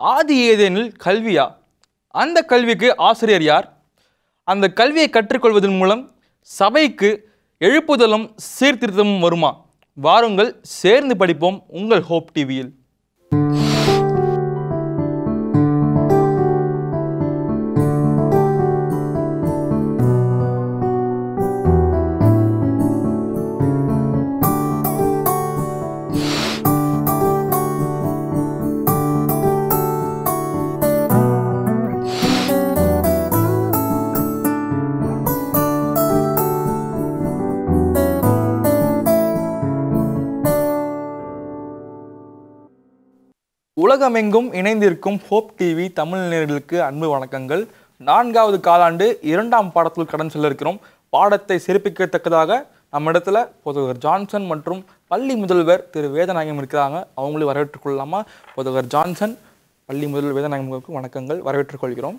ஆதி ஏதேனில் கல்வியா? அந்த கல்விக்கு ஆசிரியர் யார்? அந்த கல்வியை கற்றுக்கொள்வதன் மூலம் சபைக்கு எழுப்புதலும் சீர்திருத்தமும் வருமா? வாருங்கள் சேர்ந்து படிப்போம் உங்கள் ஹோப் டிவியில். உலகமெங்கும் இணைந்திருக்கும் ஹோப் டிவி தமிழ் நேர்களுக்கு அன்பு வணக்கங்கள். நான்காவது காலாண்டு இரண்டாம் பாடத்தில் கடன் செல்ல இருக்கிறோம் பாடத்தை சிறப்பிக்கத்தக்கதாக நம்ம இடத்துல பொதுவர் ஜான்சன் மற்றும் பள்ளி முதல்வர் திரு வேதநாயகம் இருக்கிறாங்க. அவங்களையும் வரவேற்றுக்கொள்ளலாமா பொதுவர் ஜான்சன் பள்ளி முதல்வர் வேதநாயகமுக்கு வணக்கங்கள். வரவேற்றுக்கொள்கிறோம்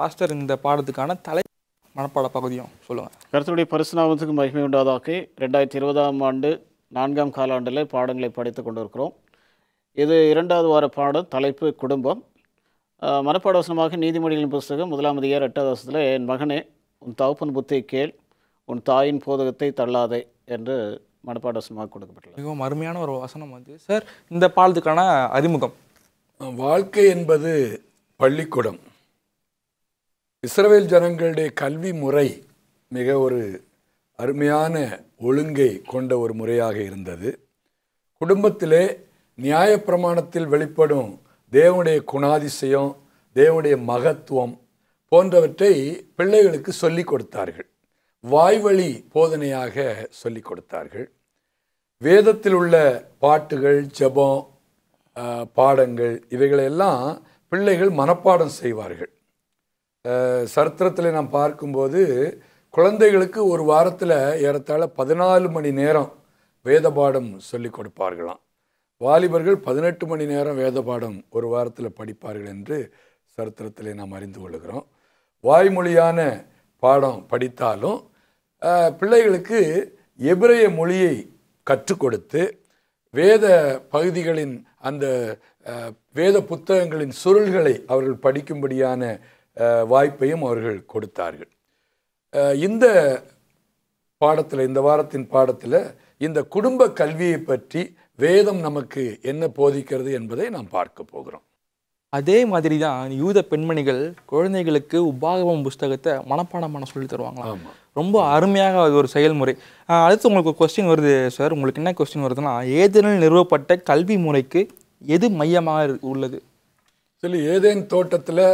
பாஸ்டர் இந்த பாடத்துக்கான தலை மனப்பாட பகுதியும் சொல்லுங்க. கருத்துடைய பரிசுநாமத்துக்கு மகிமை உண்டாதாக ரெண்டாயிரத்தி இருபதாம் ஆண்டு நான்காம் காலாண்டில் பாடங்களை படித்து கொண்டிருக்கிறோம். இது இரண்டாவது வார பாடம் தலைப்பு குடும்பம். அஹ், மனப்பாட வசனமாக நீதிமொழிகளின் புஸ்தகம் முதலாம் அதிகார எட்டாவது வருஷத்தில் என் மகனே உன் தகப்பன் புத்தை கேள். உன் தாயின் போதகத்தை தள்ளாதே என்று மனப்பாட வசனமாக கொடுக்கப்பட்டுள்ளது. மிகவும் அருமையான ஒரு வசனம் வந்து சார் இந்த பாடத்துக்கான அறிமுகம். வாழ்க்கை என்பது பள்ளிக்கூடம். இஸ்ரவேல் ஜனங்களுடைய கல்வி முறை மிக ஒரு அருமையான ஒழுங்கை கொண்ட ஒரு முறையாக இருந்தது. குடும்பத்திலே நியாயப்பிரமாணத்தில் வெளிப்படும் தேவனுடைய குணாதிசயம் தேவனுடைய மகத்துவம் போன்றவற்றை பிள்ளைகளுக்கு சொல்லிக் கொடுத்தார்கள். வாய்வழி போதனையாக சொல்லிக் கொடுத்தார்கள். வேதத்தில் உள்ள பாட்டுகள் ஜெபம் பாடங்கள் இவைகளெல்லாம் பிள்ளைகள் மனப்பாடம் செய்வார்கள். சரித்திரத்தில் நாம் பார்க்கும்போது குழந்தைகளுக்கு ஒரு வாரத்தில் ஏறத்தாழ பதினாலு மணி நேரம் வேத பாடம் சொல்லி கொடுப்பார்களாம். வாலிபர்கள் பதினெட்டு மணி நேரம் வேத பாடம் ஒரு வாரத்தில் படிப்பார்கள் என்று சரித்திரத்திலே நாம் அறிந்து கொள்கிறோம். வாய்மொழியான பாடம் படித்தாலும் பிள்ளைகளுக்கு எபிரேய மொழியை கற்றுக் கொடுத்து வேத பகுதிகளின் அந்த வேத புத்தகங்களின் சுருள்களை அவர்கள் படிக்கும்படியான வாய்ப்பையும் அவர்கள் கொடுத்தார்கள். இந்த பாடத்தில் இந்த வாரத்தின் பாடத்தில் இந்த குடும்ப கல்வியை பற்றி வேதம் நமக்கு என்ன போதிக்கிறது என்பதை நாம் பார்க்க போகிறோம். அதே மாதிரி தான் யூத பெண்மணிகள் குழந்தைகளுக்கு உபாகமம் புஸ்தகத்தை மனப்பாடம் பண்ண சொல்லி தருவாங்களாம். ஆமாம் ரொம்ப அருமையாக அது ஒரு செயல்முறை. அடுத்து உங்களுக்கு ஒரு கொஸ்டின் வருது சார் உங்களுக்கு என்ன கொஸ்டின் வருதுன்னா ஏதேனில் நிறுவப்பட்ட கல்வி முறைக்கு எது மையமாக உள்ளது? சொல்லி ஏதேன் தோட்டத்தில்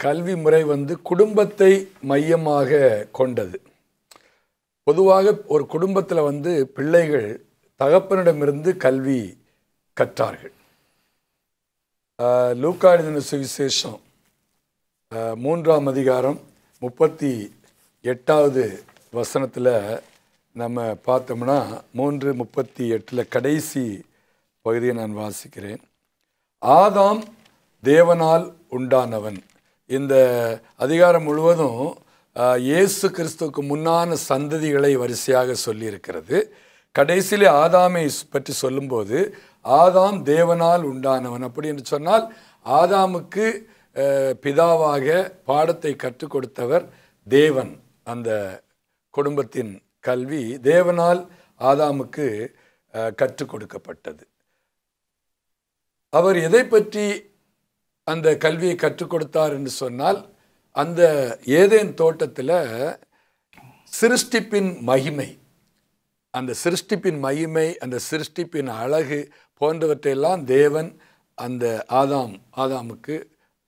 கல்வி முறை வந்து குடும்பத்தை மையமாக கொண்டது. பொதுவாக ஒரு குடும்பத்தில் வந்து பிள்ளைகள் தகப்பனிடமிருந்து கல்வி கற்றார்கள். லூக்கா எழுதின சுவிசேஷம் மூன்றாம் அதிகாரம் முப்பத்தி எட்டாவது வசனத்தில் நம்ம பார்த்தோம்னா மூன்று முப்பத்தி எட்டில் கடைசி பகுதியை நான் வாசிக்கிறேன். ஆதாம் தேவனால் உண்டானவன். இந்த அதிகாரம் முழுவதும் இயேசு கிறிஸ்துவுக்கு முன்னான சந்ததிகளை வரிசையாக சொல்லியிருக்கிறது. கடைசியிலே ஆதாமை பற்றி சொல்லும்போது ஆதாம் தேவனால் உண்டானவன். அப்படி என்று சொன்னால் ஆதாமுக்கு பிதாவாக பாடத்தை கற்றுக் கொடுத்தவர் தேவன். அந்த குடும்பத்தின் கல்வி தேவனால் ஆதாமுக்கு கற்றுக் கொடுக்கப்பட்டது. அவர் எதை பற்றி அந்த கல்வியை கற்றுக் கொடுத்தார் என்று சொன்னால் அந்த ஏதேன் தோட்டத்தில் சிருஷ்டிப்பின் மகிமை அந்த சிருஷ்டிப்பின் மகிமை அந்த சிருஷ்டிப்பின் அழகு போன்றவற்றையெல்லாம் தேவன் அந்த ஆதாம் ஆதாமுக்கு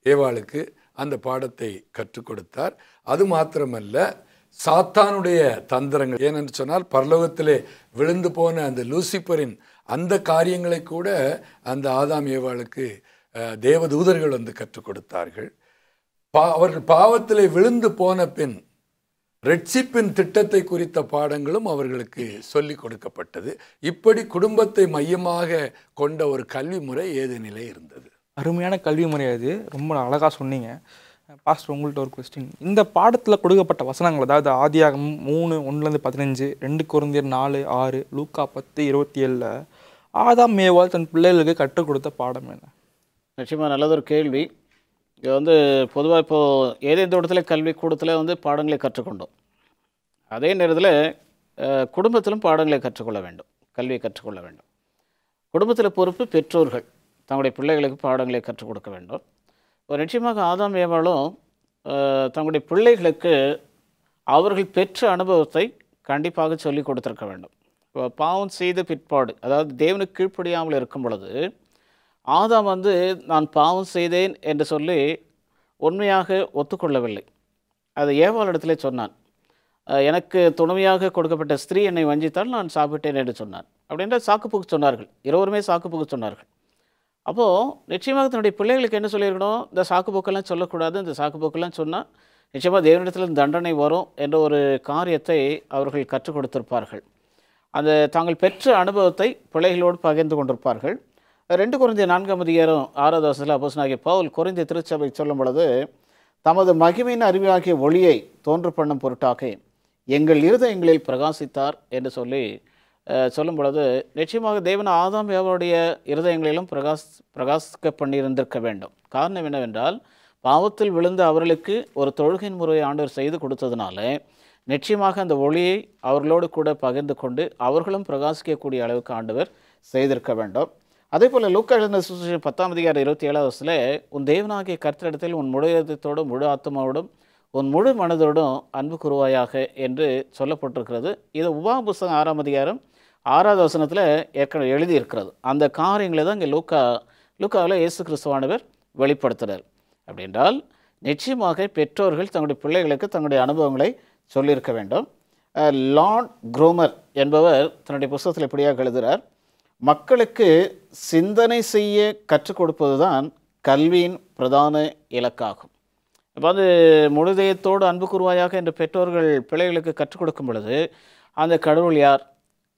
ஏவாளுக்கு அந்த பாடத்தை கற்றுக் கொடுத்தார். அது மாத்திரமல்ல சாத்தானுடைய தந்திரங்கள். ஏனென்று சொன்னால் பரலோகத்திலே விழுந்து போன அந்த லூசிபரின் அந்த காரியங்களை கூட அந்த ஆதாம் ஏவாளுக்கு தேவதூதர்கள் வந்து கற்றுக் கொடுத்தார்கள். பா அவர்கள் பாவத்திலே விழுந்து போன பின் ரட்சிப்பின் திட்டத்தை குறித்த பாடங்களும் அவர்களுக்கு சொல்லிக் கொடுக்கப்பட்டது. இப்படி குடும்பத்தை மையமாக கொண்ட ஒரு கல்வி முறை ஏதேனிலே இருந்தது? அருமையான கல்வி முறை அது. ரொம்ப அழகாக சொன்னீங்க. பாஸ்டர் உங்கள்ட்ட ஒரு கொஸ்டின் இந்த பாடத்தில் கொடுக்கப்பட்ட வசனங்கள் அதாவது ஆதியாகமம் மூணு ஒன்றுலேருந்து பதினஞ்சு ரெண்டு குருந்தியர் நாலு ஆறு லூக்கா பத்து இருபத்தி ஏழில் ஆதாம் மேவால் தன் பிள்ளைகளுக்கு கற்றுக் கொடுத்த பாடம் என்ன? நிச்சயமாக நல்லதொரு கேள்வி. இது வந்து பொதுவாக இப்போது ஏதேந்த தோட்டத்தில் கல்விக்கூடத்தில் வந்து பாடங்களை கற்றுக்கொண்டோம். அதே நேரத்தில் குடும்பத்திலும் பாடங்களை கற்றுக்கொள்ள வேண்டும். கல்வியை கற்றுக்கொள்ள வேண்டும். குடும்பத்தில் பொறுப்பு பெற்றோர்கள். தங்களுடைய பிள்ளைகளுக்கு பாடங்களை கற்றுக் கொடுக்க வேண்டும். ஒரு நிச்சயமாக ஆதாம் ஏவாளும் தங்களுடைய பிள்ளைகளுக்கு அவர்கள் பெற்ற அனுபவத்தை கண்டிப்பாக சொல்லிக் கொடுத்துருக்க வேண்டும். இப்போ பாவம் செய்த பிற்பாடு அதாவது தேவனுக்கு கீழ்ப்படியாமல் இருக்கும் பொழுது ஆதாம் வந்து நான் பாவம் செய்தேன் என்று சொல்லி உண்மையாக ஒத்துக்கொள்ளவில்லை. அது ஏவாளிடத்திலே சொன்னான். எனக்கு துணையாக கொடுக்கப்பட்ட ஸ்திரீ என்னை வஞ்சித்தால் நான் சாப்பிட்டேன் என்று சொன்னான். அப்படின்ற சாக்குப்புக்கு சொன்னார்கள். இருவருமே சாக்குப்புக்கு சொன்னார்கள். அப்போது நிச்சயமாக தன்னுடைய பிள்ளைகளுக்கு என்ன சொல்லியிருக்கணும்? இந்த சாக்குப்போக்கெல்லாம் சொல்லக்கூடாது. இந்த சாக்குப்போக்கெல்லாம் சொன்னால் நிச்சயமாக தேவனிடத்தில் தண்டனை வரும் என்ற ஒரு காரியத்தை அவர்கள் கற்றுக் கொடுத்திருப்பார்கள். அந்த தாங்கள் பெற்ற அனுபவத்தை பிள்ளைகளோடு பகிர்ந்து கொண்டிருப்பார்கள். ரெண்டு குறைந்த நான்காம் அதிகாரம் ஆறாவது வருஷத்தில் அப்போசனாகிய பவுல் குறைந்த திருச்சபை சொல்லும் பொழுது தமது மகிமையின் அறிவாகிய ஒளியை தோன்று பண்ணும் பொருட்டாக எங்கள் இருதயங்களில் பிரகாசித்தார் என்று சொல்லி சொல்லும் பொழுது நிச்சயமாக தேவன் ஆதாம் ஏவாளுடைய இருதயங்களிலும் பிரகாஷ் பிரகாசிக்க பண்ணியிருந்திருக்க வேண்டும். காரணம் என்னவென்றால் பாவத்தில் விழுந்த அவர்களுக்கு ஒரு தொழுகையின் முறையை ஆண்டவர் செய்து கொடுத்ததுனால நிச்சயமாக அந்த ஒளியை அவர்களோடு கூட பகிர்ந்து கொண்டு அவர்களும் பிரகாசிக்கக்கூடிய அளவுக்கு ஆண்டவர் செய்திருக்க வேண்டும். அதே போல் லூக்கா எழுந்த சுசேஷம் பத்தாம் அதிகாரம் இருபத்தி ஏழாவது வசதியில் உன் தேவனாகிய கர்த்தரிடத்தில் உன் முழு இதயத்தோடும் முழு ஆத்மாவோடும் உன் முழு மனதோடும் அன்பு கூறுவாயாக என்று சொல்லப்பட்டிருக்கிறது. இது உபா புஸ்தகம் ஆறாம் அதிகாரம் ஆறாவது வசனத்தில் ஏற்கனவே எழுதியிருக்கிறது. அந்த காரியங்களை தான் இங்கே லூக்கா லூக்காவில் இயேசு கிறிஸ்துவானவர் வெளிப்படுத்துகிறார் அப்படின்றால் நிச்சயமாக பெற்றோர்கள் தங்களுடைய பிள்ளைகளுக்கு தங்களுடைய அனுபவங்களை சொல்லியிருக்க வேண்டும். லார்ட் குரோமர் என்பவர் தன்னுடைய புஸ்தகத்தில் இப்படியாக எழுதுகிறார் மக்களுக்கு சிந்தனை செய்ய கற்றுக் கொடுப்பது தான் கல்வியின் பிரதான இலக்காகும். இப்போ அது முழுதயத்தோடு அன்பு கூறுவாயாக என்ற பெற்றோர்கள் பிள்ளைகளுக்கு கற்றுக் கொடுக்கும் பொழுது அந்த கடவுள் யார்?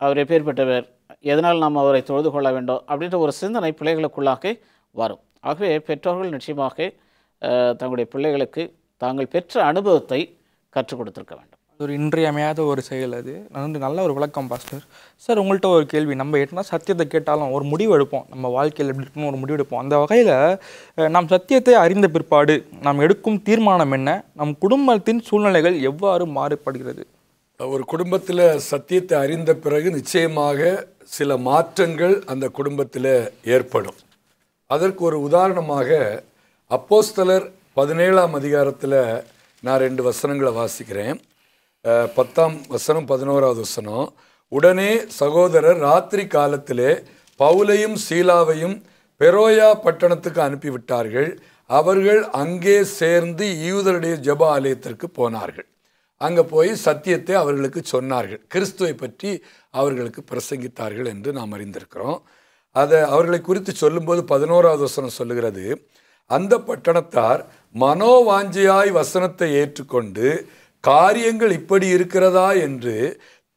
அவர் எப்பேற்பட்டவர் எதனால் நாம் அவரை தொழுது கொள்ள வேண்டும்? அப்படின்ற ஒரு சிந்தனை பிள்ளைகளுக்குள்ளாக வரும். ஆகவே பெற்றோர்கள் நிச்சயமாக தங்களுடைய பிள்ளைகளுக்கு தாங்கள் பெற்ற அனுபவத்தை கற்றுக் கொடுத்துருக்க வேண்டும். ஒரு இன்றியமையாத ஒரு செயல் அது. வந்து நல்ல ஒரு விளக்கம் பாஸ்டர் சார் உங்கள்கிட்ட ஒரு கேள்வி. நம்ம என்ன சத்தியத்தை கேட்டாலும் ஒரு முடிவு எடுப்போம். நம்ம வாழ்க்கையில் எப்படி இருக்கணும் ஒரு முடிவு எடுப்போம். அந்த வகையில் நாம் சத்தியத்தை அறிந்த பிற்பாடு நாம் எடுக்கும் தீர்மானம் என்ன? நம் குடும்பத்தின் சூழ்நிலைகள் எவ்வாறு மாறுபடுகிறது? ஒரு குடும்பத்தில் சத்தியத்தை அறிந்த பிறகு நிச்சயமாக சில மாற்றங்கள் அந்த குடும்பத்தில் ஏற்படும். அதற்கு ஒரு உதாரணமாக அப்போஸ்தலர் பதினேழாம் அதிகாரத்தில் நான் ரெண்டு வசனங்களை வாசிக்கிறேன். பத்தாம் வசனம் பதினோராவது வசனம். உடனே சகோதரர் ராத்திரி காலத்திலே பவுலையும் சீலாவையும் பெரோயா பட்டணத்துக்கு அனுப்பிவிட்டார்கள். அவர்கள் அங்கே சேர்ந்து யூதருடைய ஜப ஆலயத்திற்கு போனார்கள். அங்கே போய் சத்தியத்தை அவர்களுக்கு சொன்னார்கள். கிறிஸ்துவை பற்றி அவர்களுக்கு பிரசங்கித்தார்கள் என்று நாம் அறிந்திருக்கிறோம். அதை அவர்களை குறித்து சொல்லும்போது பதினோராவது வசனம் சொல்லுகிறது. அந்த பட்டணத்தார் மனோவாஞ்சியாய் வசனத்தை ஏற்றுக்கொண்டு காரியங்கள் இப்படி இருக்கிறதா என்று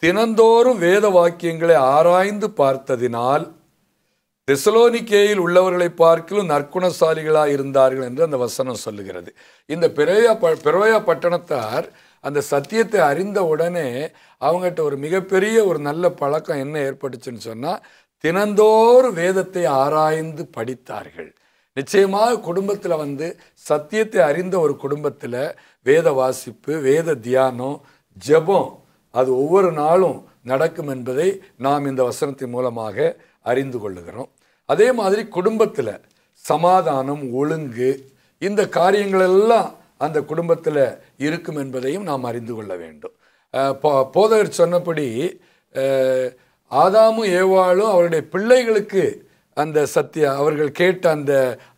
தினந்தோறும் வேத வாக்கியங்களை ஆராய்ந்து பார்த்ததினால் தெசலோனிக்கேயில் உள்ளவர்களை பார்க்கிலும் நற்குணசாலிகளாக இருந்தார்கள் என்று அந்த வசனம் சொல்லுகிறது. இந்த பிறையா ப பிறவையா பட்டணத்தார் அந்த சத்தியத்தை அறிந்த உடனே அவங்ககிட்ட ஒரு மிகப்பெரிய ஒரு நல்ல பழக்கம் என்ன ஏற்பட்டுச்சுன்னு சொன்னால் தினந்தோறும் வேதத்தை ஆராய்ந்து படித்தார்கள். நிச்சயமாக குடும்பத்தில் வந்து சத்தியத்தை அறிந்த ஒரு குடும்பத்தில் வேத வாசிப்பு வேத தியானம் ஜெபம் அது ஒவ்வொரு நாளும் நடக்கும் என்பதை நாம் இந்த வசனத்தின் மூலமாக அறிந்து கொள்ளுகிறோம். அதே மாதிரி குடும்பத்தில் சமாதானம் ஒழுங்கு இந்த காரியங்களெல்லாம் அந்த குடும்பத்தில் இருக்கும் என்பதையும் நாம் அறிந்து கொள்ள வேண்டும். போ- போதகர் சொன்னபடி ஆதாமும் ஏவாளும் அவருடைய பிள்ளைகளுக்கு அந்த சத்திய அவர்கள் கேட்ட அந்த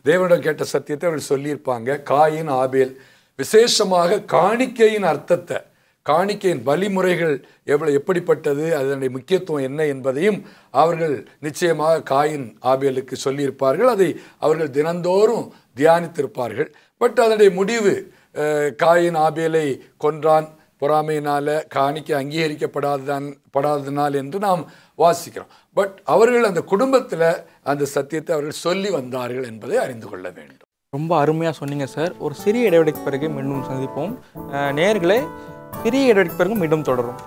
தேவனிடம் கேட்ட சத்தியத்தை அவர்கள் சொல்லியிருப்பாங்க. Cain Abel. விசேஷமாக காணிக்கையின் அர்த்தத்தை காணிக்கையின் வழிமுறைகள் எவ்வளோ எப்படிப்பட்டது அதனுடைய முக்கியத்துவம் என்ன என்பதையும் அவர்கள் நிச்சயமாக காயின் ஆபேலுக்கு சொல்லியிருப்பார்கள். அதை அவர்கள் தினந்தோறும் தியானித்திருப்பார்கள். பட் அதனுடைய முடிவு காயின் ஆபேலை கொன்றான். பொறாமையினால காணிக்கை அங்கீகரிக்கப்படாததான் படாதனால் என்று நாம் வாசிக்கிறோம். பட் அவர்கள் அந்த குடும்பத்தில் அந்த சத்தியத்தை அவர்கள் சொல்லி வந்தார்கள் என்பதை அறிந்து கொள்ள வேண்டும். ரொம்ப அருமையாக சொன்னீங்க சார் ஒரு சிறிய இடைவெளிக்கு பிறகு மீண்டும் சந்திப்போம். நேர்களை சிறிய இடைவெளிக்கு பிறகு மீண்டும் தொடரும்.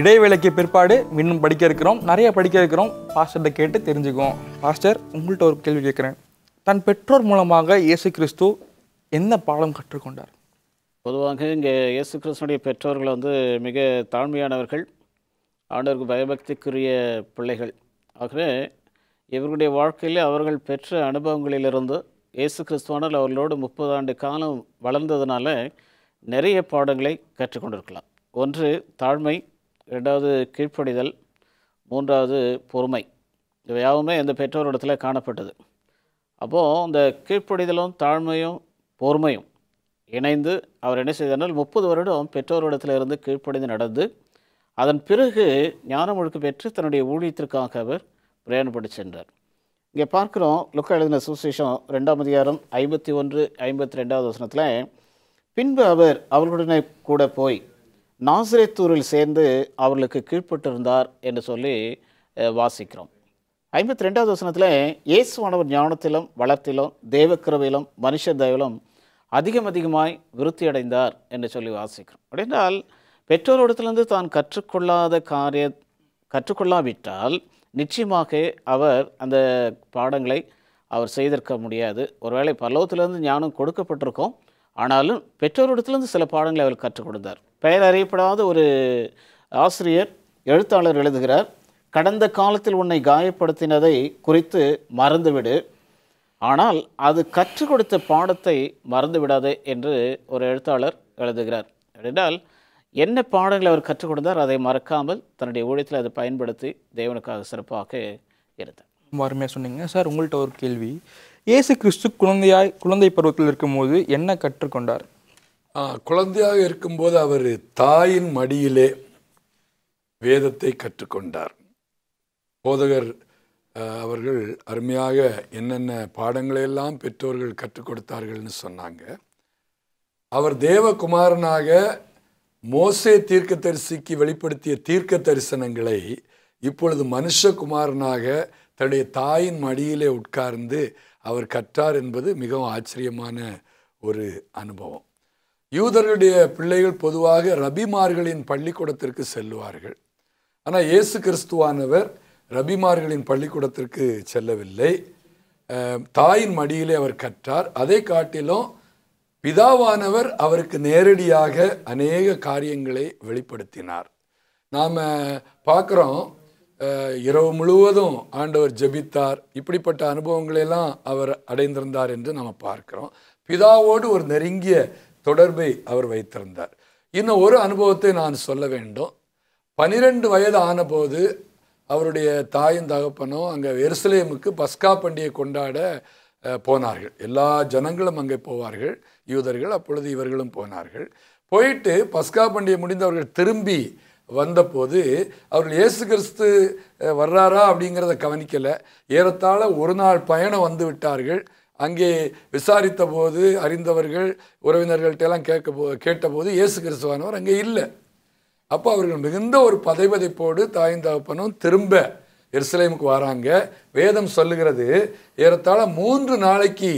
இடைவேளைக்கு பிற்பாடு இன்னும் படிக்க இருக்கிறோம். நிறைய படிக்க இருக்கிறோம். பாஸ்டர்கிட்ட கேட்டு தெரிஞ்சுக்குவோம். பாஸ்டர் உங்கள்கிட்ட ஒரு கேள்வி கேட்குறேன். தன் பெற்றோர் மூலமாக இயேசு கிறிஸ்து என்ன பாடம் கற்றுக்கொண்டார்? பொதுவாக இங்கே இயேசு கிறிஸ்துனுடைய பெற்றோர்கள் வந்து மிக தாழ்மையானவர்கள் ஆண்டவருக்கு பயபக்திக்குரிய பிள்ளைகள். ஆகவே இவர்களுடைய வாழ்க்கையில் அவர்கள் பெற்ற அனுபவங்களிலிருந்து இயேசு கிறிஸ்துவானால் அவர்களோடு முப்பது ஆண்டு காலம் வளர்ந்ததுனால நிறைய பாடங்களை கற்றுக்கொண்டிருக்கலாம். ஒன்று தாழ்மை. ரெண்டாவது கீழ்ப்படிதல். மூன்றாவது பொறுமை. இவையாவுமே இந்த பெற்றோரிடத்தில் காணப்பட்டது. அப்போது இந்த கீழ்ப்படிதலும் தாழ்மையும் பொறுமையும் இணைந்து அவர் என்ன செய்தார் முப்பது வருடம் பெற்றோரிடத்தில் இருந்து கீழ்ப்படிந்து நடந்து அதன் பிறகு ஞானம் ஒழுக்கு பெற்று தன்னுடைய ஊழியத்திற்காக அவர் பிரயாணப்பட்டு சென்றார். இங்கே பார்க்குறோம் லுக்கா எழுதின சுசேஷம் ரெண்டாம் அதிகாரம் ஐம்பத்தி ஒன்று ஐம்பத்தி ரெண்டாவது வசனத்தில் பின்பு அவர் அவர்களுடனே கூட போய் நாசிரேத்தூரில் சேர்ந்து அவர்களுக்கு கீழ்ப்பட்டிருந்தார் என்று சொல்லி வாசிக்கிறோம். ஐம்பத்தி ரெண்டாவது வசனத்தில் இயேசுவானவர் ஞானத்திலும் வளர்த்திலும் தேவக்கிரவையிலும் மனுஷ தயவிலும் அதிகம் அதிகமாய் விருத்தி அடைந்தார் என்று சொல்லி வாசிக்கிறோம். அப்படின்றால் பெற்றோரிடத்திலிருந்து தான் கற்றுக்கொள்ளாத காரிய கற்றுக்கொள்ளாவிட்டால் நிச்சயமாக அவர் அந்த பாடங்களை அவர் செய்திருக்க முடியாது. ஒருவேளை பல்லவத்திலிருந்து ஞானம் கொடுக்கப்பட்டிருக்கோம். ஆனாலும் பெற்றோரிடத்திலிருந்து சில பாடங்களை அவர் கற்றுக் கொடுத்தார். பெயர் அறியப்படாத ஒரு ஆசிரியர் எழுத்தாளர் எழுதுகிறார் கடந்த காலத்தில் உன்னை காயப்படுத்தினதை குறித்து மறந்துவிடு. ஆனால் அது கற்றுக் கொடுத்த பாடத்தை மறந்து விடாதே என்று ஒரு எழுத்தாளர் எழுதுகிறார். என்றால் என்ன பாடங்களை அவர் கற்றுக் கொடுத்தார் அதை மறக்காமல் தன்னுடைய ஊழியத்தில் அதை பயன்படுத்தி தேவனுக்காக சிறப்பாக இருந்தார். ரொம்ப அருமையாக சொன்னீங்க. சார் உங்கள்கிட்ட ஒரு கேள்வி. இயேசு கிறிஸ்து குழந்தையாய் குழந்தை பருவத்தில் இருக்கும்போது என்ன கற்றுக்கொண்டார் குழந்தையாக இருக்கும்போது அவர் தாயின் மடியிலே வேதத்தை கற்றுக்கொண்டார் போதகர் அவர்கள் அருமையாக என்னென்ன பாடங்களையெல்லாம் பெற்றோர்கள் கற்றுக் கொடுத்தார்கள்னு சொன்னாங்க. அவர் தேவகுமாரனாக மோசே தீர்க்க தரிசிக்கு வெளிப்படுத்திய தீர்க்க தரிசனங்களை இப்பொழுது மனுஷகுமாரனாக தன்னுடைய தாயின் மடியிலே உட்கார்ந்து அவர் கற்றார் என்பது மிகவும் ஆச்சரியமான ஒரு அனுபவம். யூதர்களுடைய பிள்ளைகள் பொதுவாக ரபிமார்களின் பள்ளிக்கூடத்திற்கு செல்லுவார்கள். ஆனால் இயேசு கிறிஸ்துவானவர் ரபிமார்களின் பள்ளிக்கூடத்திற்கு செல்லவில்லை. தாயின் மடியிலே அவர் கற்றார். அதை காட்டிலும் பிதாவானவர் அவருக்கு நேரடியாக அநேக காரியங்களை வெளிப்படுத்தினார். நாம் பார்க்குறோம் இரவு முழுவதும் ஆண்டவர் ஜெபித்தார். இப்படிப்பட்ட அனுபவங்களெல்லாம் அவர் அடைந்திருந்தார் என்று நாம் பார்க்குறோம். பிதாவோடு ஒரு நெருங்கிய தொடர்பை அவர் வைத்திருந்தார். இன்னும் ஒரு அனுபவத்தை நான் சொல்ல வேண்டும். பனிரெண்டு வயது ஆனபோது அவருடைய தாயும் தகப்பனும் அங்கே எருசலேமுக்கு பஸ்கா பண்டிகை கொண்டாட போனார்கள். எல்லா ஜனங்களும் அங்கே போவார்கள். யூதர்கள் அப்பொழுது இவர்களும் போனார்கள். போயிட்டு பஸ்கா பண்டிகை முடிந்து அவர்கள் திரும்பி வந்தபோது அவர்கள் இயேசு கிறிஸ்து வர்றாரா அப்படிங்கிறத கவனிக்கலை. ஏறத்தாழ ஒரு நாள் பயணம் வந்து விட்டார்கள். அங்கே விசாரித்த போது அறிந்தவர்கள் உறவினர்கள்ட்டெல்லாம் கேட்க போ கேட்டபோது இயேசு கிறிஸ்துவானவர் அங்கே இல்லை. அப்போ அவர்கள் மிகுந்த ஒரு பதைபதைப்போடு தாயும் தகப்பனும் திரும்ப எருசலேமுக்கு வராங்க. வேதம் சொல்லுகிறது ஏறத்தாழ மூன்று நாளைக்கு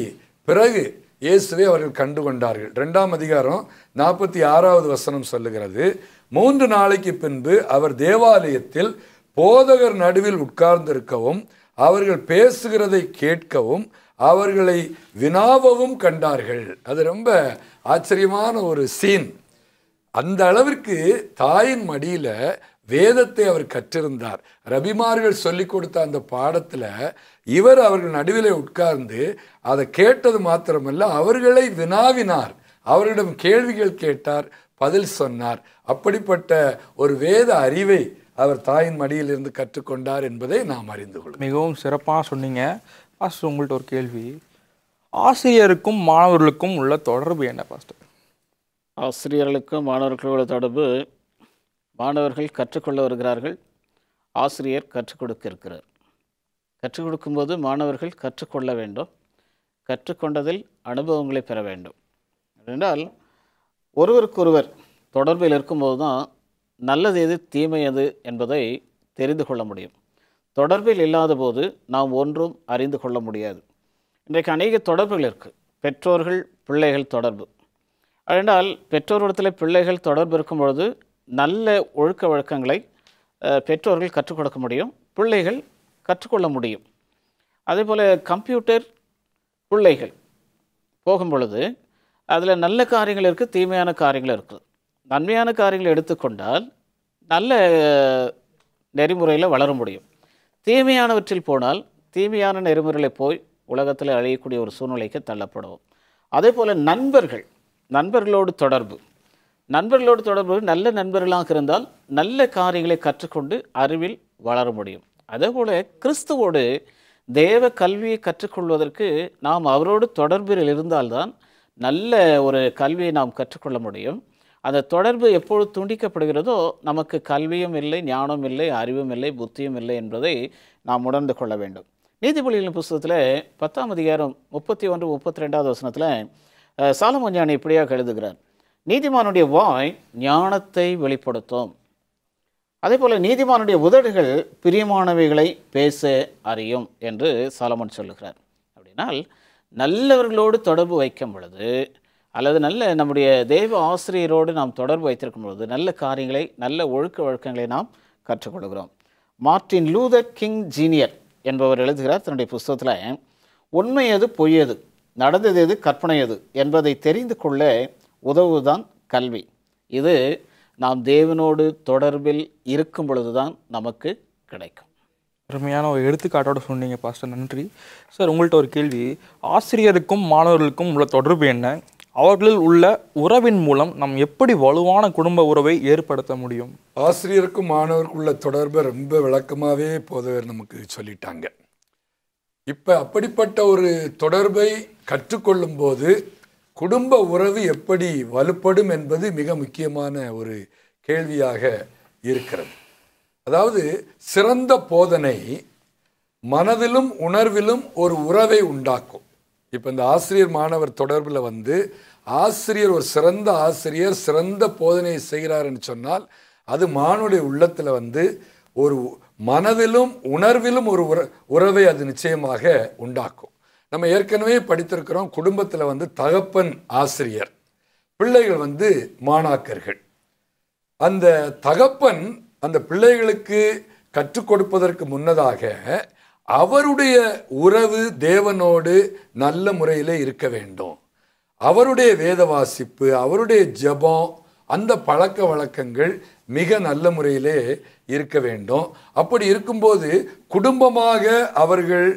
பிறகு இயேசுவை அவர்கள் கண்டு கொண்டார்கள். ரெண்டாம் அதிகாரம் நாற்பத்தி ஆறாவது வசனம் சொல்லுகிறது மூன்று நாளைக்கு பின்பு அவர் தேவாலயத்தில் போதகர் நடுவில் உட்கார்ந்திருக்கவும் அவர்கள் பேசுகிறதை கேட்கவும் அவர்களை வினாவவும் கண்டார்கள். அது ரொம்ப ஆச்சரியமான ஒரு சீன். அந்த அளவிற்கு தாயின் மடியில் வேதத்தை அவர் கற்றிருந்தார். ரபிமார்கள் சொல்லிக் கொடுத்த அந்த பாடத்தில் இவர் அவர்கள் நடுவில் உட்கார்ந்து அதை கேட்டது மாத்திரமல்ல அவர்களை வினாவினார். அவர்களிடம் கேள்விகள் கேட்டார் பதில் சொன்னார். அப்படிப்பட்ட ஒரு வேத அறிவை அவர் தாயின் மடியிலிருந்து கற்றுக்கொண்டார் என்பதை நாம் அறிந்து கொள்ளும் மிகவும் சிறப்பாக சொன்னீங்க. பாஸ்டர் உங்கள்கிட்ட ஒரு கேள்வி. ஆசிரியருக்கும் மாணவர்களுக்கும் உள்ள தொடர்பு என்ன பாஸ்டர்? ஆசிரியர்களுக்கும் மாணவர்களோட தொடர்பு மாணவர்கள் கற்றுக்கொள்ள வருகிறார்கள் ஆசிரியர் கற்றுக் கொடுக்க இருக்கிறார் கற்றுக் கொடுக்கும்போது மாணவர்கள் கற்றுக்கொள்ள வேண்டும் கற்றுக்கொண்டதில் அனுபவங்களை பெற வேண்டும். என்றால் ஒருவருக்கொருவர் தொடர்பில் இருக்கும்போது தான் நல்லது எது தீமை எது என்பதை தெரிந்து கொள்ள முடியும். தொடர்பில் இல்லாத போது நாம் ஒன்றும் அறிந்து கொள்ள முடியாது. இன்றைக்கு அநேக தொடர்புகள் இருக்குது பெற்றோர்கள் பிள்ளைகள் தொடர்பு. அதனால் பெற்றோரிடத்தில் பிள்ளைகள் தொடர்பு இருக்கும் பொழுது நல்ல ஒழுக்க வழக்கங்களை பெற்றோர்கள் கற்றுக் கொடுக்க முடியும் பிள்ளைகள் கற்றுக்கொள்ள முடியும். அதே போல் கம்ப்யூட்டர் பிள்ளைகள் போகும் பொழுது அதில் நல்ல காரியங்கள் இருக்குது தீமையான காரியங்கள் இருக்குது நன்மையான காரியங்களை எடுத்துக்கொண்டால் நல்ல நெறிமுறையில் வளர முடியும். தீமையானவற்றில் போனால் தீமையான நெறிமுறைகளை போய் உலகத்தில் அழியக்கூடிய ஒரு சூழ்நிலைக்கு தள்ளப்படுவோம். அதே போல் நண்பர்கள் நண்பர்களோடு தொடர்பு. நண்பர்களோடு தொடர்பு நல்ல நண்பர்களாக இருந்தால் நல்ல காரியங்களை கற்றுக்கொண்டு அறிவில் வளர முடியும். அதே போல் கிறிஸ்துவோடு தேவ கல்வியை கற்றுக்கொள்வதற்கு நாம் அவரோடு தொடர்பில் இருந்தால்தான் நல்ல ஒரு கல்வியை நாம் கற்றுக்கொள்ள முடியும். அந்த தொடர்பு எப்பொழுது துண்டிக்கப்படுகிறதோ நமக்கு கல்வியும் இல்லை ஞானம் இல்லை அறிவும் இல்லை புத்தியும் இல்லை என்பதை நாம் உணர்ந்து கொள்ள வேண்டும். நீதிபதிகளின் புஸ்தகத்தில் பத்தாம் அதிகாரம் முப்பத்தி ஒன்று முப்பத்தி ரெண்டாவது வசனத்தில் சாலமன் ஞானி இப்படியாக எழுதுகிறார். நீதிமானுடைய வாய் ஞானத்தை வெளிப்படுத்தும். அதே போல் நீதிமானுடைய உதடுகள் பிரியமானவைகளை பேச அறியும் என்று சாலமன் சொல்லுகிறார். அப்படின்னால் நல்லவர்களோடு தொடர்பு வைக்கும் பொழுது அல்லது நல்ல நம்முடைய தெய்வ ஆசிரியரோடு நாம் தொடர்பு வைத்திருக்கும் பொழுது நல்ல காரியங்களை நல்ல ஒழுக்க வழக்கங்களை நாம் கற்றுக்கொள்கிறோம். மார்ட்டின் லூதர் கிங் ஜீனியர் என்பவர் எழுதுகிறார் தன்னுடைய புஸ்தகத்தில் உண்மை எது பொய் எது நடந்தது எது? கற்பனை எது? என்பதை தெரிந்து கொள்ள உதவுதான் கல்வி. இது நாம் தேவனோடு தொடர்பில் இருக்கும் பொழுதுதான் நமக்கு கிடைக்கும். அருமையான ஒரு எடுத்துக்காட்டோட சொன்னீங்க பாஸ்டர் நன்றி. சார் உங்கள்கிட்ட ஒரு கேள்வி. ஆசிரியருக்கும் மாணவர்களுக்கும் உள்ள தொடர்பு என்ன? அவர்களில் உள்ள உறவின் மூலம் நாம் எப்படி வலுவான குடும்ப உறவை ஏற்படுத்த முடியும்? ஆசிரியருக்கும் மாணவருக்கும் உள்ள தொடர்பை ரொம்ப விளக்கமாகவே போதவர் நமக்கு சொல்லிட்டாங்க. இப்போ அப்படிப்பட்ட ஒரு தொடர்பை கற்றுக்கொள்ளும் போது குடும்ப உறவு எப்படி வலுப்படும் என்பது மிக முக்கியமான ஒரு கேள்வியாக இருக்கிறது. அதாவது சிறந்த போதனை மனதிலும் உணர்விலும் ஒரு உறவை உண்டாக்கும். இப்போ இந்த ஆசிரியர் மாணவர் தொடர்பில் வந்து ஆசிரியர் ஒரு சிறந்த ஆசிரியர் சிறந்த போதனையை செய்கிறாருன்னு சொன்னால் அது மானுடைய உள்ளத்தில் வந்து ஒரு மனதிலும் உணர்விலும் ஒரு உற உறவை அது நிச்சயமாக உண்டாக்கும். நம்ம ஏற்கனவே படித்திருக்கிறோம் குடும்பத்தில் வந்து தகப்பன் ஆசிரியர் பிள்ளைகள் வந்து மாணாக்கர்கள். அந்த தகப்பன் அந்த பிள்ளைகளுக்கு கற்றுக் கொடுப்பதற்கு முன்னதாக அவருடைய உறவு தேவனோடு நல்ல முறையில் இருக்க வேண்டும். அவருடைய வேத வாசிப்பு அவருடைய ஜெபம் அந்த பழக்க வழக்கங்கள் மிக நல்ல முறையிலே இருக்க வேண்டும். அப்படி இருக்கும்போது குடும்பமாக அவர்கள்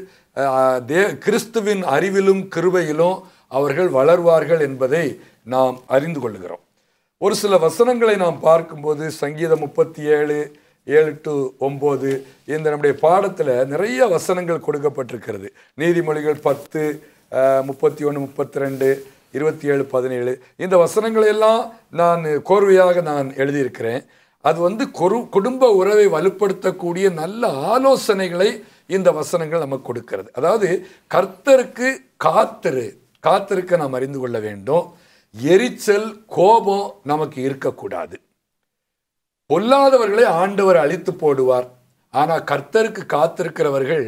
தே கிறிஸ்துவின் அறிவிலும் கிருபையிலும் அவர்கள் வளர்வார்கள் என்பதை நாம் அறிந்து கொள்கிறோம். ஒரு சில வசனங்களை நாம் பார்க்கும்போது சங்கீதம் முப்பத்தி ஏழு ஏழு டு ஒம்பது இந்த நம்முடைய பாடத்தில் நிறைய வசனங்கள் கொடுக்கப்பட்டிருக்கிறது. நீதிமொழிகள் பத்து முப்பத்தி ஒன்று முப்பத்தி ரெண்டு இருபத்தி ஏழு பதினேழு. இந்த வசனங்களையெல்லாம் நான் கோர்வையாக நான் எழுதியிருக்கிறேன். அது வந்து கொரு குடும்ப உறவை வலுப்படுத்தக்கூடிய நல்ல ஆலோசனைகளை இந்த வசனங்கள் நமக்கு கொடுக்கிறது. அதாவது கர்த்தருக்கு காத்திரு. காத்திருக்க நாம் அறிந்து கொள்ள வேண்டும். எரிச்சல் கோபம் நமக்கு இருக்கக்கூடாது. பொல்லாதவர்களை ஆண்டவர் அழித்து போடுவார். ஆனால் கர்த்தருக்கு காத்திருக்கிறவர்கள்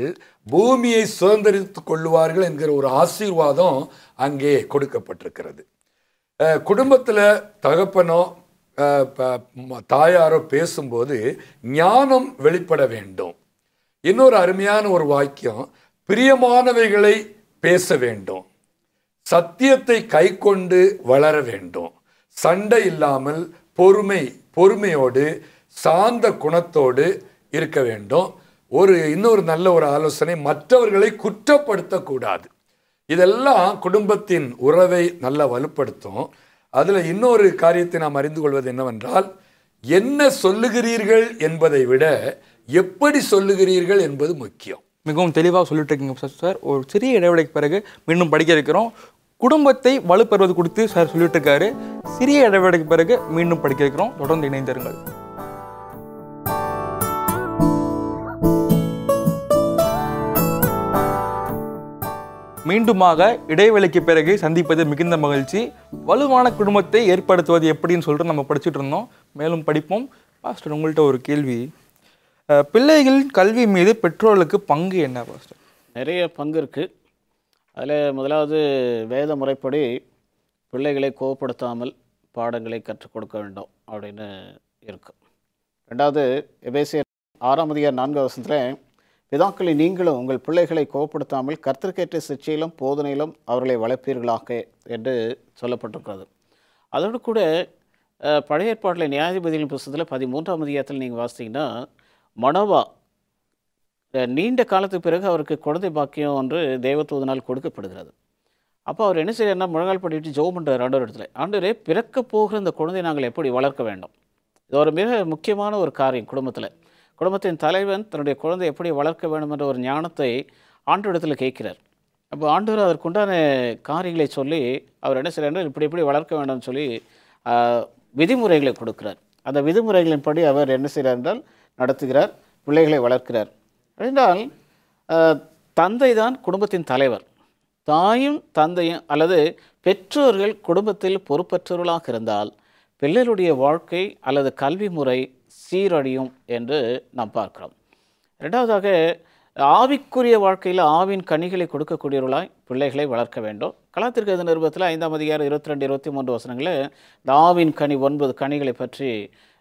பூமியை சுதந்திரித்துக் கொள்ளுவார்கள் என்கிற ஒரு ஆசீர்வாதம் அங்கே கொடுக்கப்பட்டிருக்கிறது. குடும்பத்தில் தகப்பனோ தாயாரோ பேசும்போது ஞானம் வெளிப்பட வேண்டும். இன்னொரு அருமையான ஒரு வாக்கியம் பிரியமானவைகளை பேச வேண்டும். சத்தியத்தை கைக்கொண்டு வளர வேண்டும். சண்டை இல்லாமல் பொறுமை பொறுமையோடு சாந்த குணத்தோடு இருக்க வேண்டும். ஒரு இன்னொரு நல்ல ஒரு ஆலோசனை மற்றவர்களை குற்றப்படுத்தக்கூடாது. இதெல்லாம் குடும்பத்தின் உறவை நல்லா வலுப்படுத்தும். அதில் இன்னொரு காரியத்தை நாம் அறிந்து கொள்வது என்னவென்றால் என்ன சொல்லுகிறீர்கள் என்பதை விட எப்படி சொல்லுகிறீர்கள் என்பது முக்கியம். மிகவும் தெளிவாக சொல்லிட்டு இருக்கீங்க சார். சார் ஒரு சிறிய இடைவெளிக்கு பிறகு மீண்டும் படிக்க இருக்கிறோம். குடும்பத்தை வலுப்பெறுவது குறித்து சார் சொல்லிட்டு இருக்காரு. சிறிய இடைவெளிக்கு பிறகு மீண்டும் படிக்க இருக்கிறோம். தொடர்ந்து இணைந்திருங்கள். மீண்டுமாக இடைவெளிக்கு பிறகு சந்திப்பது மிகுந்த மகிழ்ச்சி. வலுவான குடும்பத்தை ஏற்படுத்துவது எப்படின்னு சொல்லிட்டு நம்ம படிச்சுட்டு இருந்தோம். மேலும் படிப்போம். பாஸ்டர் உங்கள்கிட்ட ஒரு கேள்வி. பிள்ளைகளின் கல்வி மீது பெற்றோர்களுக்கு பங்கு என்ன பாஸ்டர்? நிறைய பங்கு இருக்குது அதில் முதலாவது வேத முறைப்படி பிள்ளைகளை கோவப்படுத்தாமல் பாடங்களை கற்றுக் கொடுக்க வேண்டும் அப்படின்னு இருக்கும் ரெண்டாவது எபேசியர் ஆறாம் அதிகார் நான்காவது வருஷத்தில் பிதாக்களை நீங்களும் உங்கள் பிள்ளைகளை கோபப்படுத்தாமல் கர்த்தர்கேற்ற சிற்சையிலும் போதனையிலும் அவர்களை வளர்ப்பீர்களாக என்று சொல்லப்பட்டிருக்கிறது. அதோடு கூட பழைய ஏற்பாட்டில் நியாயாதிபதிகளின் புஸ்தத்தில் பதிமூன்றாம் அதிகாரத்தில் நீங்கள் வாசித்தீங்கன்னா மனோவா நீண்ட காலத்துக்கு பிறகு அவருக்கு குழந்தை பாக்கியம் ஒன்று தேவதூதனால் கொடுக்கப்படுகிறது. அப்போ அவர் என்ன செய்யறாருன்னா முழங்கால் படிட்டு ஜெபம் பண்ணுறாரு ஆண்டவர் இடத்துல. ஆண்டவரே பிறக்க போகிற இந்த குழந்தையை நாங்கள் எப்படி வளர்க்க வேண்டும்? இது ஒரு மிக முக்கியமான ஒரு காரியம் குடும்பத்தில். குடும்பத்தின் தலைவன் தன்னுடைய குழந்தை எப்படி வளர்க்க வேண்டும் என்ற ஒரு ஞானத்தை ஆண்டோடத்தில் கேட்கிறார். அப்போ ஆண்டவர் அதற்குண்டான காரியங்களை சொல்லி அவர் என்ன செய்கிறார் இப்படி இப்படி வளர்க்க வேண்டும்னு சொல்லி விதிமுறைகளை கொடுக்கிறார். அந்த விதிமுறைகளின்படி அவர் என்ன செய்கிறார் என்றால் நடத்துகிறார் பிள்ளைகளை வளர்க்கிறார். என்றால் தந்தை தான் குடும்பத்தின் தலைவர். தாயும் தந்தையும் அல்லது பெற்றோர்கள் குடும்பத்தில் பொறுப்பற்றவர்களாக இருந்தால் பிள்ளைகளுடைய வாழ்க்கை அல்லது கல்வி முறை சீரழியும் என்று நாம் பார்க்கிறோம். ரெண்டாவதாக ஆவிக்குரிய வாழ்க்கையில் ஆவின் கனிகளை கொடுக்கக்கூடியவர்களாய் பிள்ளைகளை வளர்க்க வேண்டும். கலாத்திற்கு நிருபத்தில் ஐந்தாம் அதிகாரம் இருபத்தி ரெண்டு இருபத்தி மூன்று வசனங்களில் இந்த ஆவின் கனி ஒன்பது கனிகளை பற்றி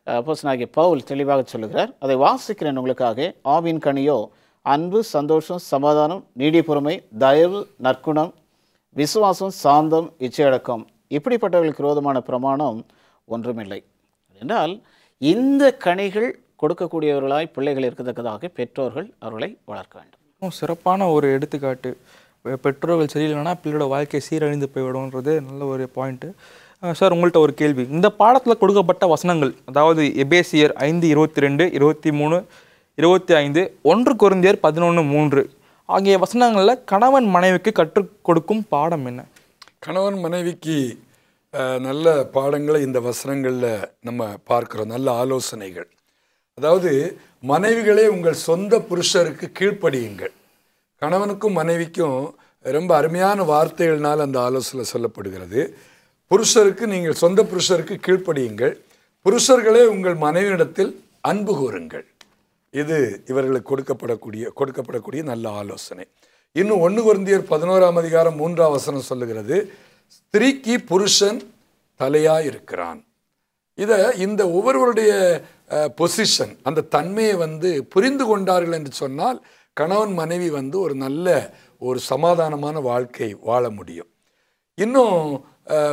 அப்போஸ்தலனாகிய பவுல் தெளிவாக சொல்லுகிறார். அதை வாசிக்கிறேன் உங்களுக்காக. ஆவின் கனியோ அன்பு சந்தோஷம் சமாதானம் நீடிப்புறமை தயவு நற்குணம் விசுவாசம் சாந்தம் இச்சையடக்கம். இப்படிப்பட்டவர்களுக்கு விரோதமான பிரமாணம் ஒன்றுமில்லை. என்றால் இந்த கனிகள் கொடுக்கக்கூடியவர்களாய் பிள்ளைகள் இருக்கத்தக்கதாக பெற்றோர்கள் அவர்களை வளர்க்க வேண்டும். இன்னும் சிறப்பான ஒரு எடுத்துக்காட்டு பெற்றோர்கள் சரியில்லைன்னா பிள்ளையோட வாழ்க்கை சீரழிந்து போய்விடும்ன்றது நல்ல ஒரு பாயிண்ட்டு சார் உங்கள்கிட்ட ஒரு கேள்வி. இந்த பாடத்தில் கொடுக்கப்பட்ட வசனங்கள் அதாவது எபேசியர் ஐந்து இருபத்தி ரெண்டு இருபத்தி மூணு இருபத்தி ஐந்து ஒன்று குருந்தியர் பதினொன்று மூன்று ஆகிய வசனங்களில் கணவன் மனைவிக்கு கற்றுக் கொடுக்கும் பாடம் என்ன? கணவன் மனைவிக்கு நல்ல பாடங்களை இந்த வசனங்களில் நம்ம பார்க்குறோம். நல்ல ஆலோசனைகள். அதாவது மனைவிகளே உங்கள் சொந்த புருஷருக்கு கீழ்ப்படியுங்கள். கணவனுக்கும் மனைவிக்கும் ரொம்ப அருமையான வார்த்தைகள்னால் அந்த ஆலோசனை சொல்லப்படுகிறது. புருஷருக்கு நீங்கள் சொந்த புருஷருக்கு கீழ்ப்படியுங்கள். புருஷர்களே உங்கள் மனைவியிடத்தில் அன்பு கூறுங்கள். இது இவர்களுக்கு கொடுக்கப்படக்கூடிய கொடுக்கப்படக்கூடிய நல்ல ஆலோசனை. இன்னும் ஒன்று குருந்தியர் பதினோராம் அதிகாரம் மூன்றாம் வசனம் சொல்லுகிறது. ஸ்திரீக்கு புருஷன் தலையாக இருக்கிறான் இதை இந்த ஒவ்வொருவருடைய பொசிஷன் அந்த தன்மையை வந்து புரிந்து கொண்டார்கள் என்று சொன்னால் கணவன் மனைவி வந்து ஒரு நல்ல ஒரு சமாதானமான வாழ்க்கை வாழ முடியும். இன்னும்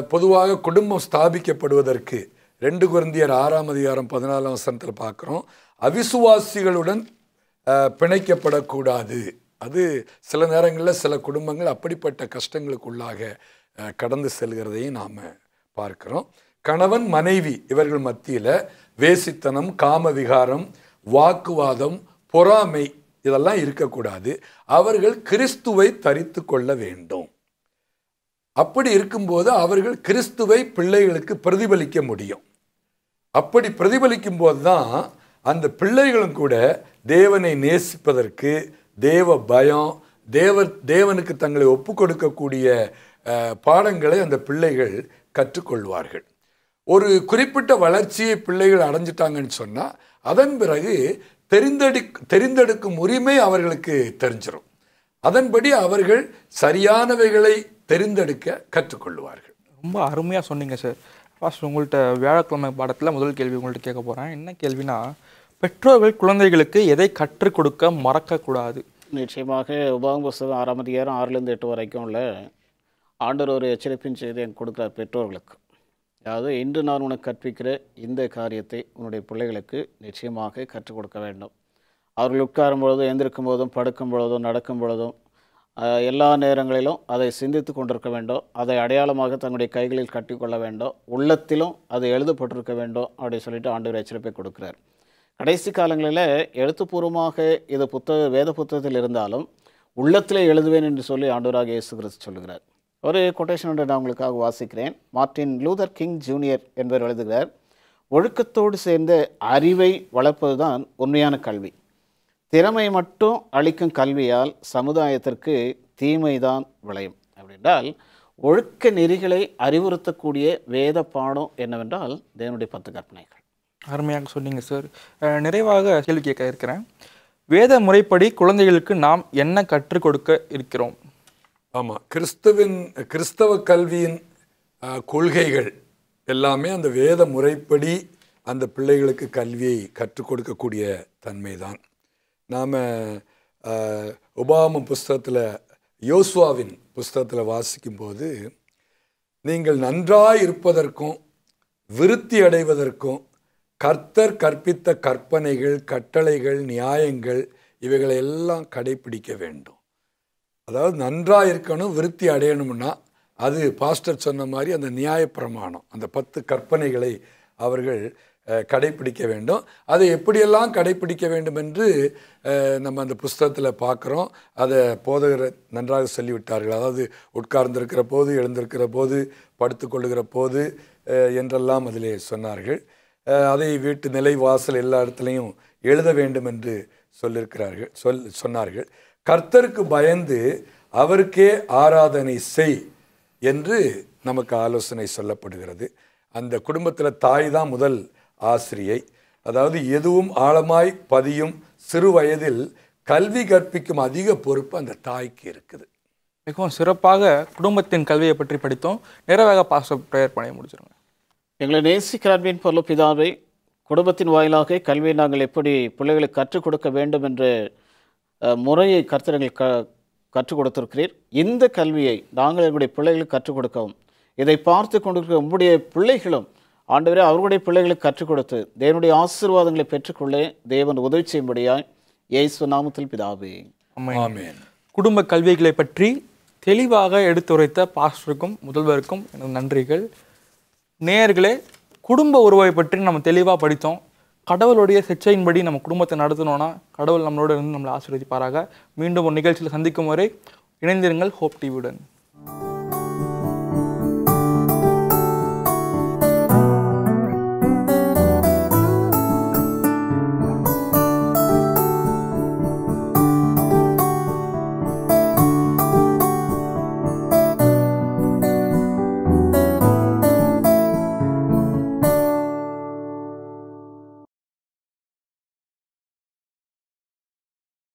பொதுவாக குடும்பம் ஸ்தாபிக்கப்படுவதற்கு ரெண்டு குருந்தியர் ஆறாம் அதிகாரம் பதினாலாம் வசனத்தில் பார்க்குறோம். அவிசுவாசிகளுடன் பிணைக்கப்படக்கூடாது. அது சில நேரங்களில் சில குடும்பங்கள் அப்படிப்பட்ட கஷ்டங்களுக்குள்ளாக கடந்து செல்கிறதையும் நாம் பார்க்கிறோம். கணவன் மனைவி இவர்கள் மத்தியில் வேசித்தனம் காமவிகாரம் வாக்குவாதம் பொறாமை இதெல்லாம் இருக்கக்கூடாது. அவர்கள் கிறிஸ்துவை தரித்து கொள்ள வேண்டும். அப்படி இருக்கும்போது அவர்கள் கிறிஸ்துவை பிள்ளைகளுக்கு பிரதிபலிக்க முடியும். அப்படி பிரதிபலிக்கும் போது தான் அந்த பிள்ளைகளும் கூட தேவனை நேசிப்பதற்கு தேவ பயம் தேவ தேவனுக்கு தங்களை ஒப்பு கொடுக்கக்கூடிய பாடங்களை அந்த பிள்ளைகள் கற்றுக்கொள்வார்கள். ஒரு குறிப்பிட்ட வளர்ச்சியை பிள்ளைகள் அடைஞ்சிட்டாங்கன்னு சொன்னால் அதன் பிறகு தெரிந்தெடு தெரிந்தெடுக்கும் உரிமை அவர்களுக்கு தெரிஞ்சிடும் அதன்படி அவர்கள் சரியானவைகளை தெரிந்தெடுக்க கற்றுக்கொள்வார்கள். ரொம்ப அருமையாக சொன்னீங்க சார் ஃபர்ஸ்ட் உங்கள்கிட்ட வியாழக்கிழமை பாடத்தில் முதல் கேள்வி உங்கள்கிட்ட கேட்க போகிறேன் என்ன கேள்வினா பெற்றோர்கள் குழந்தைகளுக்கு எதை கற்றுக் கொடுக்க மறக்கக்கூடாது? நிச்சயமாக உபாகம் புஸ்தகம் ஆறாம் அதிகாரம் ஆறுலேருந்து எட்டு வரைக்கும் உள்ள ஆண்டவர் ஒரு எச்சரிப்பின் செய்தி என் கொடுக்குறார் பெற்றோர்களுக்கு. அதாவது இன்று நான் உனக்கு கற்பிக்கிற இந்த காரியத்தை உன்னுடைய பிள்ளைகளுக்கு நிச்சயமாக கற்றுக் கொடுக்க வேண்டும். அவர்கள் உட்காரும் பொழுதும் எந்திருக்கும் போதும் படுக்கும் பொழுதும் நடக்கும் பொழுதும் எல்லா நேரங்களிலும் அதை சிந்தித்து கொண்டிருக்க வேண்டும். அதை அடையாளமாக தன்னுடைய கைகளில் கட்டிக்கொள்ள வேண்டும். உள்ளத்திலும் அது எழுதப்பட்டிருக்க வேண்டும் அப்படின்னு சொல்லிட்டு ஆண்டவர் எச்சரிப்பை கொடுக்குறார். கடைசி காலங்களில் எழுத்துப்பூர்வமாக இது புத்தக வேத புத்தகத்தில் இருந்தாலும் உள்ளத்தில் எழுதுவேன் என்று சொல்லி ஆண்டவராக இயேசு கிறிஸ்து சொல்லுகிறார் ஒரு கொட்டேஷன் ஒன்று நான் உங்களுக்காக வாசிக்கிறேன். மார்ட்டின் லூதர் கிங் ஜூனியர் என்பவர் எழுதுகிறார் ஒழுக்கத்தோடு சேர்ந்த அறிவை வளர்ப்பது தான் உண்மையான கல்வி. திறமை மட்டும் அளிக்கும் கல்வியால் சமுதாயத்திற்கு தீமை தான் விளையும். அப்படின்றால் ஒழுக்க நெறிகளை அறிவுறுத்தக்கூடிய வேத பாடம் என்னவென்றால் தேவனுடைய பத்து கற்பனைகள். அருமையாக சொன்னீங்க சார் நிறைவாக கேள்வி கேட்க இருக்கிறேன். வேத முறைப்படி குழந்தைகளுக்கு நாம் என்ன கற்றுக் கொடுக்க இருக்கிறோம்? ஆமாம் கிறிஸ்துவின் கிறிஸ்தவ கல்வியின் கொள்கைகள் எல்லாமே அந்த வேத முறைப்படி அந்த பிள்ளைகளுக்கு கல்வியை கற்றுக் கொடுக்கக்கூடிய தன்மைதான். நாம் ஒபாமா புஸ்தகத்தில் யோசுவாவின் புஸ்தகத்தில் வாசிக்கும்போது நீங்கள் நன்றாக இருப்பதற்கும் விருத்தி அடைவதற்கும் கர்த்தர் கற்பித்த கற்பனைகள் கட்டளைகள் நியாயங்கள் இவைகளை எல்லாம் கடைபிடிக்க வேண்டும். அதாவது நன்றாக இருக்கணும் விருத்தி அடையணும்னா அது பாஸ்டர் சொன்ன மாதிரி அந்த நியாயப்பிரமாணம் அந்த பத்து கற்பனைகளை அவர்கள் கடைபிடிக்க வேண்டும். அதை எப்படியெல்லாம் கடைபிடிக்க வேண்டும் என்று நம்ம அந்த புஸ்தகத்தில் பார்க்குறோம் அதை போதகர் நன்றாக சொல்லிவிட்டார்கள். அதாவது உட்கார்ந்திருக்கிற போது எழுந்திருக்கிற போது படுத்துக்கொள்ளுகிற போது என்றெல்லாம் அதிலே சொன்னார்கள். அதை வீட்டு நிலை வாசல் எல்லா இடத்துலையும் எழுத வேண்டும் என்று சொல்லியிருக்கிறார்கள் சொல் சொன்னார்கள். கர்த்தருக்கு பயந்து அவருக்கே ஆராதனை செய் என்று நமக்கு ஆலோசனை சொல்லப்படுகிறது. அந்த குடும்பத்தில் தாய் தான் முதல் ஆசிரியை. அதாவது எதுவும் ஆழமாய் பதியும் சிறு வயதில் கல்வி கற்பிக்கும் அதிக பொறுப்பு அந்த தாய்க்கு இருக்குது. மிகவும் சிறப்பாக குடும்பத்தின் கல்வியை பற்றி படித்தோம். நிறைவாக பாச ப்ரேயர் பண்ணி முடிச்சிருங்க. எங்களை நேசிக்கிற அன்பின் பரலோ பிதாவே குடும்பத்தின் வாயிலாக கல்வியை நாங்கள் எப்படி பிள்ளைகளுக்கு கற்றுக் கொடுக்க வேண்டும் என்ற முறையை கர்த்தர்கள் க கற்றுக் கொடுத்திருக்கிறீர். இந்த கல்வியை நாங்கள் எங்களுடைய பிள்ளைகளுக்கு கற்றுக் கொடுக்கவும் இதை பார்த்து கொண்டிருக்கிற உங்களுடைய பிள்ளைகளும் ஆண்டவரே அவர்களுடைய பிள்ளைகளுக்கு கற்றுக் கொடுத்து தேவனுடைய ஆசீர்வாதங்களை பெற்றுக்கொள்ள தேவன் உதவி செய்யும்படியாய் இயேசு நாமத்தில் பிதாவே. குடும்ப கல்விகளை பற்றி தெளிவாக எடுத்துரைத்த பாஸ்டருக்கும் முதல்வருக்கும் எனது நன்றிகள். நேயர்களே குடும்ப உறவை பற்றி நம்ம தெளிவாக படித்தோம். கடவுளுடைய சிச்சையின்படி நம்ம குடும்பத்தை நடத்தணும்னா கடவுள் நம்மளோட இருந்து நம்மளை ஆசீர்வதிப்பாராக. மீண்டும் ஒரு நிகழ்ச்சியில் சந்திக்கும் வரை இணைந்திருங்கள் ஹோப் டிவியுடன்